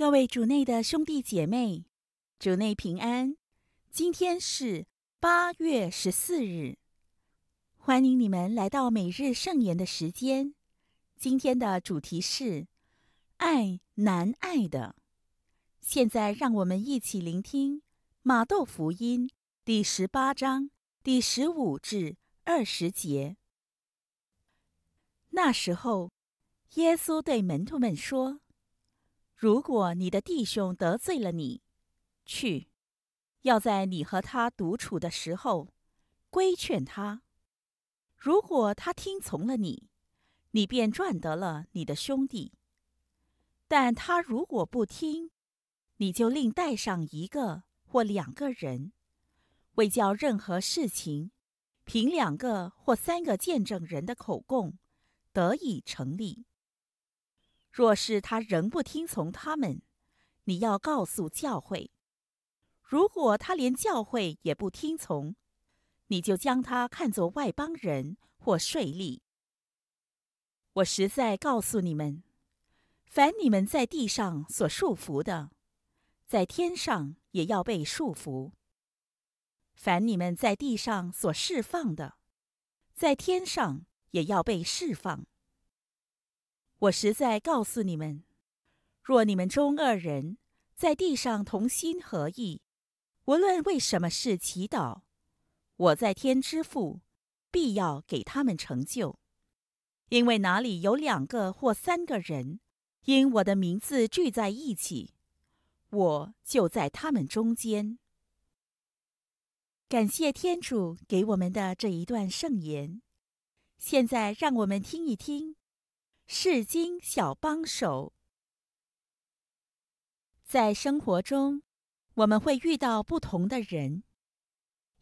各位主内的兄弟姐妹，主内平安。今天是八月十四日，欢迎你们来到每日圣言的时间。今天的主题是爱难爱的。现在让我们一起聆听马窦福音第十八章第十五至二十节。那时候，耶稣对门徒们说。如果你的弟兄得罪了你，去，要在你和他独处的时候，规劝他。如果他听从了你，你便赚得了你的兄弟；但他如果不听，你就另带上一个或两个人，为叫任何事情，凭两个或三个见证人的口供，得以成立。若是他仍不听从他们，你要告诉教会；如果他连教会也不听从，你就将他看作外邦人或税吏。我实在告诉你们，凡你们在地上所束缚的，在天上也要被束缚；凡你们在地上所释放的，在天上也要被释放。我实在告诉你们，若你们中二人在地上同心合意，无论为什么事祈祷，我在天之父必要给他们成就。因为哪里有两个或三个人因我的名字聚在一起，我就在他们中间。感谢天主给我们的这一段圣言。现在让我们听一听。世经小帮手，在生活中，我们会遇到不同的人。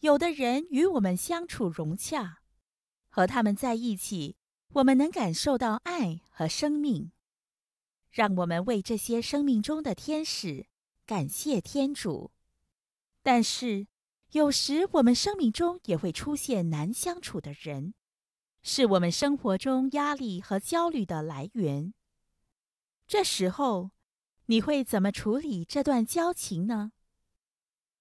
有的人与我们相处融洽，和他们在一起，我们能感受到爱和生命。让我们为这些生命中的天使感谢天主。但是，有时我们生命中也会出现难相处的人。是我们生活中压力和焦虑的来源。这时候，你会怎么处理这段交情呢？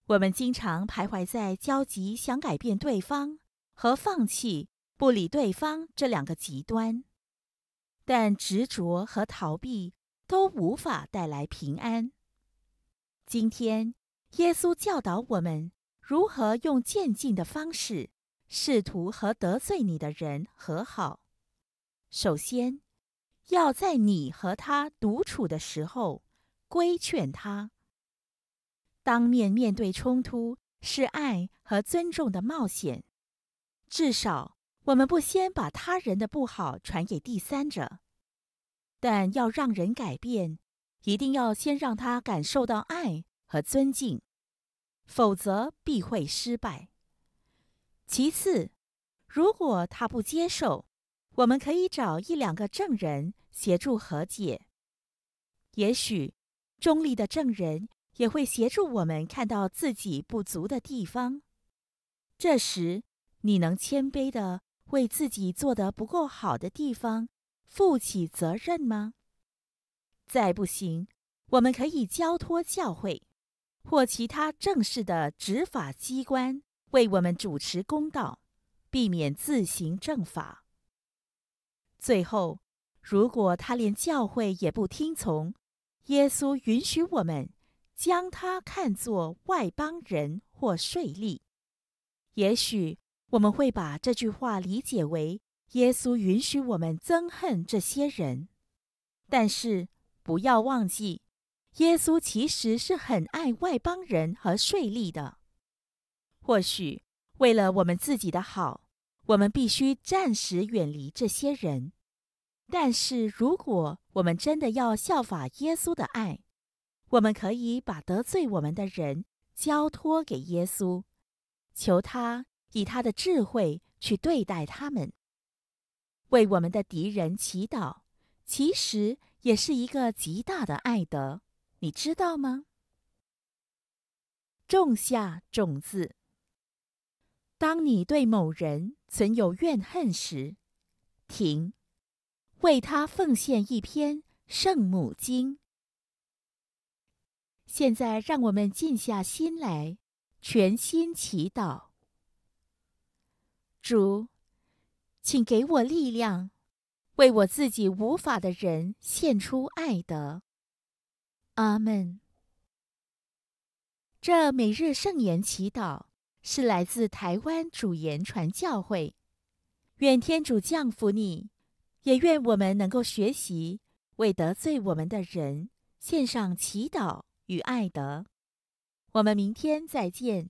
我们经常徘徊在焦急想改变对方和放弃不理对方这两个极端，但执着和逃避都无法带来平安。今天，耶稣教导我们如何用渐进的方式。试图和得罪你的人和好，首先要在你和他独处的时候规劝他。当面面对冲突是爱和尊重的冒险，至少我们不先把他人的不好传给第三者。但要让人改变，一定要先让他感受到爱和尊敬，否则必会失败。其次，如果他不接受，我们可以找一两个证人协助和解。也许，中立的证人也会协助我们看到自己不足的地方。这时，你能谦卑的为自己做得不够好的地方负起责任吗？再不行，我们可以交托教会或其他正式的执法机关。为我们主持公道，避免自行正法。最后，如果他连教会也不听从，耶稣允许我们将他看作外邦人或税吏。也许我们会把这句话理解为耶稣允许我们憎恨这些人，但是不要忘记，耶稣其实是很爱外邦人和税吏的。或许为了我们自己的好，我们必须暂时远离这些人。但是，如果我们真的要效法耶稣的爱，我们可以把得罪我们的人交托给耶稣，求他以他的智慧去对待他们。为我们的敌人祈祷，其实也是一个极大的爱德，你知道吗？种下种子。当你对某人存有怨恨时，停，为他奉献一篇圣母经。现在，让我们静下心来，全心祈祷。主，请给我力量，为我自己无法的人献出爱德。阿门。这每日圣言祈祷是来自台湾主言传教会。愿天主降福你，也愿我们能够学习为得罪我们的人献上祈祷与爱德。我们明天再见。